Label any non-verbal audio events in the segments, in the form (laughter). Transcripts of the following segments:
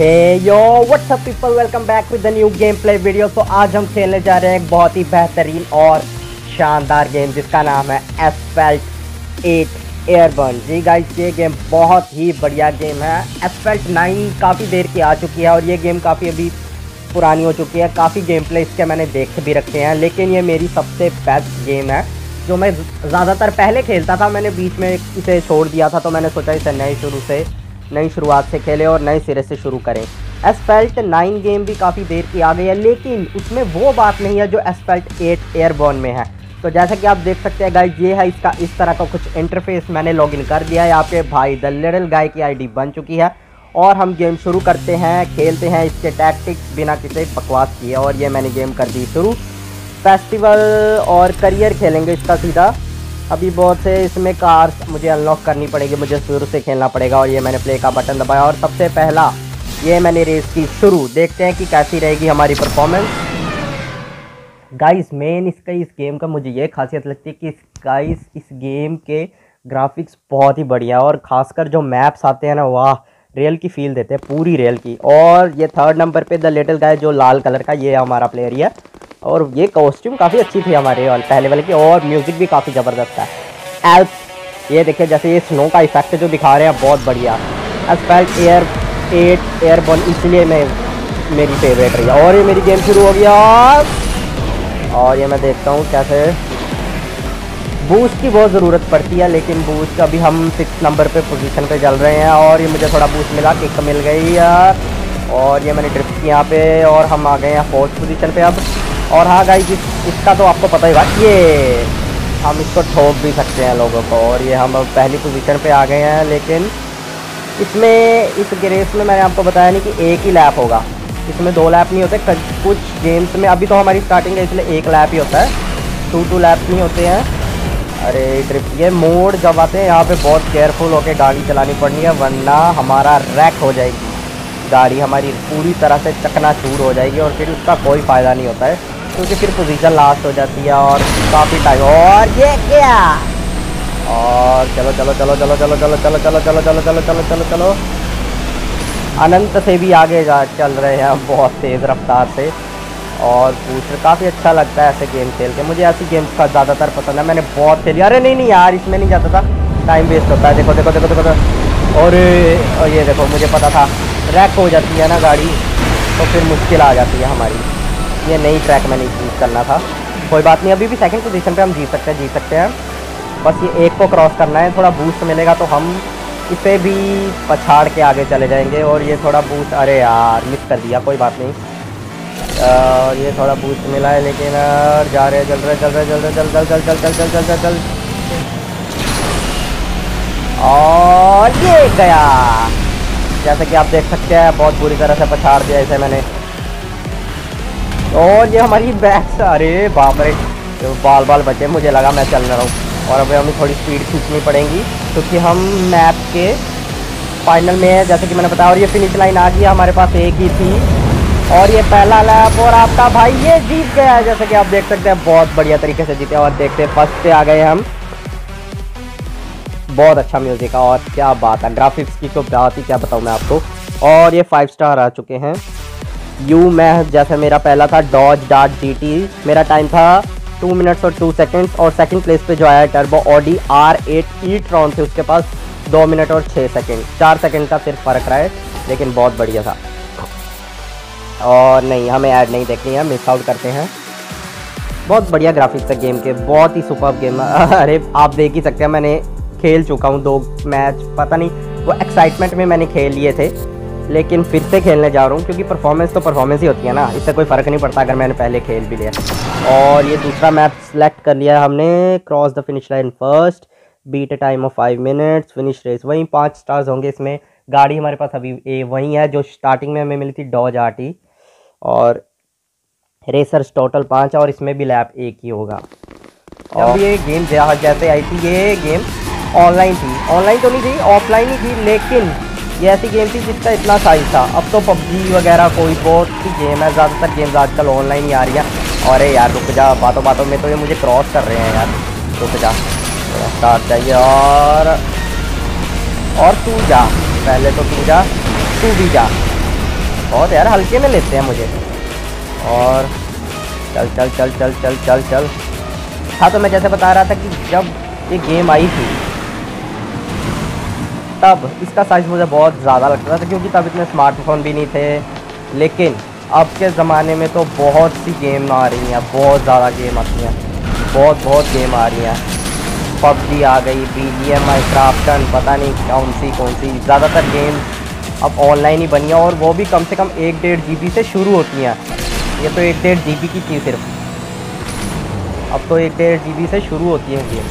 Yo what's up people welcome back with the new game play video तो आज हम खेलने जा रहे हैं एक बहुत ही बेहतरीन और शानदार गेम जिसका नाम है एसफेल्ट 8 एयरबर्न जी गाइस ये गेम बहुत ही बढ़िया गेम है। एसफेल्ट 9 काफ़ी देर की आ चुकी है और ये गेम काफ़ी अभी पुरानी हो चुकी है। काफ़ी गेम प्ले इसके मैंने देख भी रखे हैं। लेकिन ये मेरी सबसे बेस्ट गेम है, जो मैं ज़्यादातर पहले खेलता था। मैंने बीच में इसे छोड़ दिया था तो मैंने सोचा इसे नए शुरू से नई शुरुआत से खेलें और नए सिरे से शुरू करें। एसफेल्ट नाइन गेम भी काफ़ी देर की आ गई है, लेकिन उसमें वो बात नहीं है जो एसफेल्ट एट एयरबॉर्न में है। तो जैसा कि आप देख सकते हैं गाइज़ ये है इसका इस तरह का कुछ इंटरफेस मैंने लॉगिन कर दिया है। पे भाई द लिडल गाय की आईडी बन चुकी है और हम गेम शुरू करते हैं, खेलते हैं इसके टैक्टिक्स बिना किसी बकवास किए और ये मैंने गेम कर दी शुरू। फेस्टिवल और करियर खेलेंगे इसका सीधा। अभी बहुत से इसमें कार्स मुझे अनलॉक करनी पड़ेगी, मुझे शुरू से खेलना पड़ेगा और ये मैंने प्ले का बटन दबाया। और सबसे पहला, ये मैंने रेस की शुरू। देखते हैं कि कैसी रहेगी हमारी परफॉर्मेंस गाइस मेन इसका, इस गेम का मुझे ये खासियत लगती है कि इस गाइस इस गेम के ग्राफिक्स बहुत ही बढ़िया और ख़ासकर जो मैप्स आते हैं ना, वाह रेल की फील देते हैं, पूरी रेल की। और ये थर्ड नंबर पे द लिटिल गाय जो लाल कलर का, ये हमारा प्लेयर ही है। और ये कॉस्ट्यूम काफ़ी अच्छी थी हमारे वाले पहले वाले की, और म्यूज़िक भी काफ़ी ज़बरदस्त है एल्प ये देखिए, जैसे ये स्नो का इफ़ेक्ट जो दिखा रहे हैं, बहुत बढ़िया। एसफेल्ट एयर एट एयरबॉन इसलिए मैं, मेरी फेवरेट रही। और ये मेरी गेम शुरू हो गया। और ये मैं देखता हूँ कैसे बूस्ट की बहुत ज़रूरत पड़ती है, लेकिन बूस्ट अभी हम सिक्स नंबर पे पोजीशन पे चल रहे हैं, और ये मुझे थोड़ा बूस्ट मिला किक मिल गई, यार। और ये मैंने ड्रिफ्ट की यहाँ पे, और हम आ गए हैं फोर्थ पोजीशन पे अब। और हाँ गाइस इस, इसका तो आपको पता ही बात ये हम इसको ठोक भी सकते हैं लोगों को और ये हम अब पहली पोजीशन पे आ गए हैं लेकिन इसमें इस रेस में मैंने आपको बताया नहीं कि एक ही लैप होगा। इसमें दो लैप नहीं होते कुछ गेम्स में अभी तो हमारी स्टार्टिंग है इसलिए एक लैप ही होता है। टू टू लैप नहीं होते हैं। अरे ट्रिप ये मोड जब आते हैं यहाँ पे बहुत केयरफुल होकर गाड़ी चलानी पड़नी है वरना हमारा रैक हो जाएगी। गाड़ी हमारी पूरी तरह से चकना हो जाएगी और फिर उसका कोई फ़ायदा नहीं होता है। क्योंकि फिर पोजीशन लास्ट हो जाती है और काफ़ी टाइम और ये क्या और चलो चलो चलो चलो चलो चलो चलो चलो चलो चलो चलो चलो चलो चलो अनंत से भी आगे जा चल रहे हैं बहुत तेज़ रफ्तार से और पूछ काफ़ी अच्छा लगता है ऐसे गेम खेल के मुझे ऐसी गेम्स का ज़्यादातर पसंद है मैंने बहुत खेली अरे नहीं नहीं यार इसमें नहीं जाता था टाइम वेस्ट होता है देखो देखो देखो देखो देखो और ये देखो मुझे पता था रैक हो जाती है ना गाड़ी तो फिर मुश्किल आ जाती है हमारी ये नई ट्रैक मैंने चूज़ करना था। कोई बात नहीं, अभी भी सेकंड पोजीशन पे हम जीत सकते हैं, जीत सकते हैं। बस ये एक को क्रॉस करना है, थोड़ा बूस्ट मिलेगा तो हम इसे भी पछाड़ के आगे चले जाएँगे और ये थोड़ा बूस्ट अरे यार मिस कर दिया, कोई बात नहीं। और ये थोड़ा बूस्ट मिला है, लेकिन जा रहे चल रहे चल रहे चल रहे चल चल चल चल चल चल चल चल चल और ये गया। जैसे कि आप देख सकते हैं, बहुत बुरी तरह से पछाड़ दिया इसे मैंने। और ये हमारी बैक अरे बाप रे। तो बाल बाल बचे, मुझे लगा मैं चल रहा हूँ। और अभी हमें थोड़ी स्पीड खींचनी पड़ेगी, क्योंकि तो हम मैप के फाइनल में है, जैसे कि मैंने बताया, और ये फिनिश लाइन आ गई, हमारे पास एक ही थी। और ये पहला लैप और आपका भाई ये जीत गया है, जैसे कि आप देख सकते हैं, बहुत बढ़िया तरीके से जीते और देखते फ़र्स्ट पे आ गए हम। बहुत अच्छा म्यूज़िक है, और क्या बात है ग्राफिक्स की तो बात ही क्या बताऊँ मैं आपको। और ये फाइव स्टार आ चुके हैं। यू मैं जैसे मेरा पहला था डॉज डाट जी मेरा टाइम था टू मिनट्स और टू सेकंड्स और सेकंड प्लेस पे जो आया turbo Audi R eight E tron थे उसके पास दो मिनट और छः सेकंड चार सेकंड का सिर्फ़ फ़र्क रहा है, लेकिन बहुत बढ़िया था। और नहीं, हमें ऐड नहीं देखनी है मिस आउट करते हैं। बहुत बढ़िया ग्राफिक्स है गेम के, बहुत ही सुपर गेम (laughs) अरे, आप देख ही सकते हैं, मैंने खेल चुका हूँ दो मैच पता नहीं, वो एक्साइटमेंट में मैंने खेल लिए थे। लेकिन फिर से खेलने जा रहा हूँ, क्योंकि परफॉर्मेंस तो परफॉर्मेंस ही होती है ना। इससे कोई फ़र्क नहीं पड़ता अगर मैंने पहले खेल भी लिया। और ये दूसरा मैप सेलेक्ट कर लिया हमने cross the finish line first beat a time of five minutes finish race वहीं पाँच स्टार्स होंगे इसमें। गाड़ी हमारे पास अभी ए, वहीं है, जो स्टार्टिंग में हमें मिली थी डॉज आरटी और रेसर्स टोटल पाँच और इसमें भी लैप एक ही होगा। और ये गेम जैसे आई थी, ये गेम ऑनलाइन थी। ऑनलाइन तो नहीं थी ऑफलाइन ही थी, लेकिन ये ऐसी गेम थी जिसका इतना साइज़ था। अब तो पबजी वगैरह कोई बहुत सी गेम है, ज़्यादातर गेम्स आजकल ऑनलाइन ही आ रही है। और यार, रुक जा बातों बातों में तो ये मुझे क्रॉस कर रहे हैं यार। रुक जा स्टार्ट चाहिए। और और तू जा, पहले तो तू जा, तू भी जा। बहुत यार, हल्के में लेते हैं मुझे। और, चल चल चल चल चल चल चल। हाँ तो मैं जैसे बता रहा था कि जब ये गेम आई थी तब इसका साइज़ मुझे बहुत ज़्यादा लगता था, क्योंकि तब इतने स्मार्टफ़ोन भी नहीं थे। लेकिन अब के ज़माने में तो बहुत सी गेम आ रही हैं, बहुत ज़्यादा गेम आती हैं। बहुत बहुत गेम आ रही हैं। पबजी आ गई B G M I Krafton पता नहीं कौन सी कौन सी। ज़्यादातर गेम अब ऑनलाइन ही बनी है और वो भी कम से कम एक डेढ़ जी से शुरू होती हैं। ये तो एक डेढ़ जी की थी सिर्फ़। अब तो एक डेढ़ जी से शुरू होती हैं गेम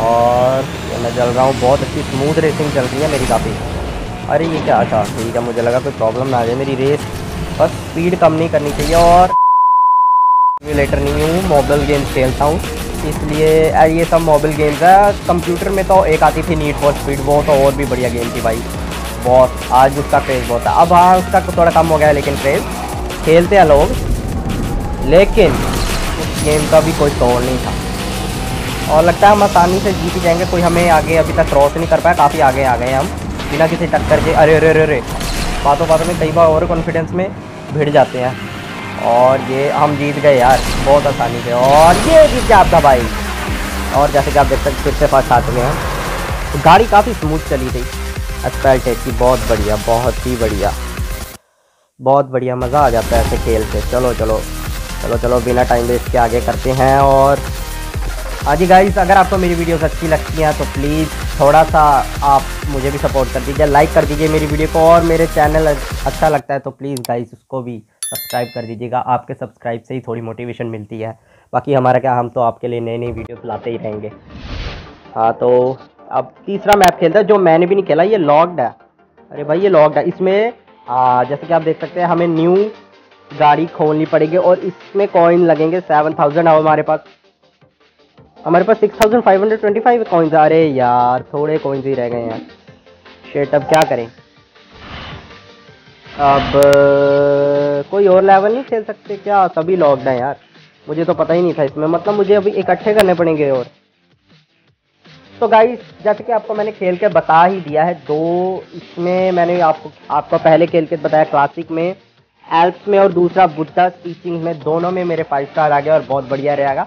और मैं चल रहा हूँ, बहुत अच्छी स्मूथ रेसिंग चल रही है मेरी काफ़ी। अरे ये क्या था? ठीक है, मुझे लगा कोई प्रॉब्लम ना आ जाए मेरी रेस बस स्पीड कम नहीं करनी चाहिए और सिमुलेटर नहीं हूँ मोबाइल गेम्स खेलता हूँ। इसलिए ये सब मोबाइल गेम्स है। कंप्यूटर में तो एक आती थी नीट फॉर स्पीड वो तो और भी बढ़िया गेम थी भाई। बहुत, आज उसका क्रेज़ बहुत है। अब हाँ उसका थोड़ा कम हो गया है, लेकिन क्रेज़ खेलते हैं लोग। लेकिन, उस गेम का भी कोई तोड़ नहीं था। और लगता है हम आसानी से जीत जाएँगे, कोई हमें आगे अभी तक क्रॉस नहीं कर पाया, काफ़ी आगे आ गए हम। बिना किसी टक्कर के, अरे अरे अरे अरे। बातों बातों में कई बार ओवर कॉन्फिडेंस में भिड़ जाते हैं। और ये हम जीत गए यार, बहुत आसानी से। और ये जीत गया आपका भाई। और जैसे कि आप देख सकते फिर से फ़र्स्ट आ चुके हैं। तो गाड़ी काफ़ी स्मूथ चली थी। एसपेल्ट है की, बहुत बढ़िया, बहुत ही बढ़िया। बहुत बढ़िया, मज़ा आ जाता है ऐसे खेल से। चलो चलो। चलो चलो, बिना टाइम वेस्ट के आगे करते हैं। और हाँ जी गाइस अगर आपको मेरी वीडियोस अच्छी लगती हैं तो प्लीज़ थोड़ा सा आप मुझे भी सपोर्ट कर दीजिए लाइक कर दीजिए मेरी वीडियो को और मेरे चैनल अच्छा लगता है तो प्लीज़ गाइस उसको भी सब्सक्राइब कर दीजिएगा। आपके सब्सक्राइब से ही थोड़ी मोटिवेशन मिलती है। बाकी हमारा क्या, हम तो आपके लिए नई नई वीडियोस लाते ही रहेंगे। हाँ तो अब तीसरा मैप खेलता है, जो मैंने भी नहीं खेला, ये लॉकड है। अरे भाई, ये लॉकड है। इसमें जैसे कि आप देख सकते हैं, हमें न्यू गाड़ी खोलनी पड़ेगी और इसमें कॉइन लगेंगे सेवन थाउज़ेंड हमारे पास। हमारे पास six thousand five hundred twenty five coins आ रहे यार, थोड़े कॉइन्स ही रह गए हैं। शेट अब क्या करें? अब, कोई और लेवल नहीं खेल सकते क्या? सभी लॉकड हैं यार। मुझे तो पता ही नहीं था इसमें। मतलब मुझे अभी इकट्ठे करने पड़ेंगे और। तो गाइस जैसे कि आपको मैंने खेल के बता ही दिया है, दो इसमें मैंने आपको आपको पहले खेल के बताया क्लासिक में एल्प्स में और दूसरा बुद्धा टीचिंग में, दोनों में मेरे फाइव स्टार आ गया और बहुत बढ़िया रहेगा।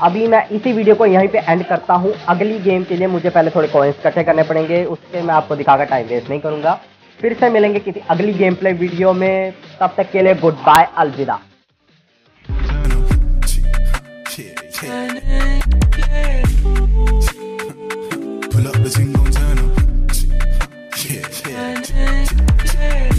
अभी मैं इसी वीडियो को यहीं पे एंड करता हूँ। अगली गेम के लिए मुझे पहले थोड़े कॉइन्स इकट्ठे करने पड़ेंगे। उससे मैं आपको दिखाकर टाइम वेस्ट नहीं करूँगा। फिर से मिलेंगे किसी अगली गेम प्ले वीडियो में। तब तक के लिए गुड बाय अलविदा